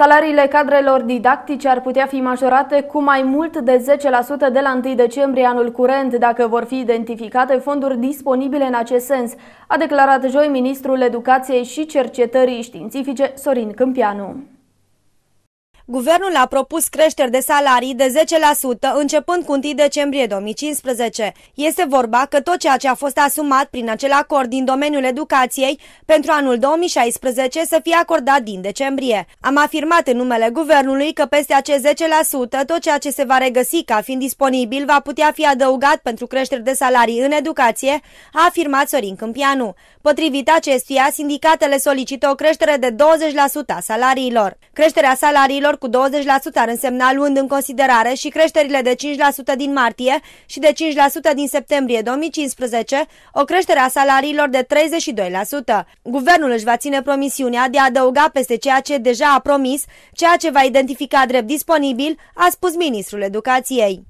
Salariile cadrelor didactice ar putea fi majorate cu mai mult de 10% de la 1 decembrie anul curent dacă vor fi identificate fonduri disponibile în acest sens, a declarat joi ministrul Educației și Cercetării Științifice Sorin Câmpianu. Guvernul a propus creșteri de salarii de 10% începând cu 1 decembrie 2015. Este vorba că tot ceea ce a fost asumat prin acel acord din domeniul educației pentru anul 2016 să fie acordat din decembrie. Am afirmat în numele guvernului că peste acest 10% tot ceea ce se va regăsi ca fiind disponibil va putea fi adăugat pentru creșteri de salarii în educație, a afirmat Sorin Câmpianu. Potrivit acestuia, sindicatele solicită o creștere de 20% a salariilor. Creșterea salariilor cu 20% ar însemna luând în considerare și creșterile de 5% din martie și de 5% din septembrie 2015, o creștere a salariilor de 32%. Guvernul își va ține promisiunea de a adăuga peste ceea ce deja a promis, ceea ce va identifica drept disponibil, a spus ministrul educației.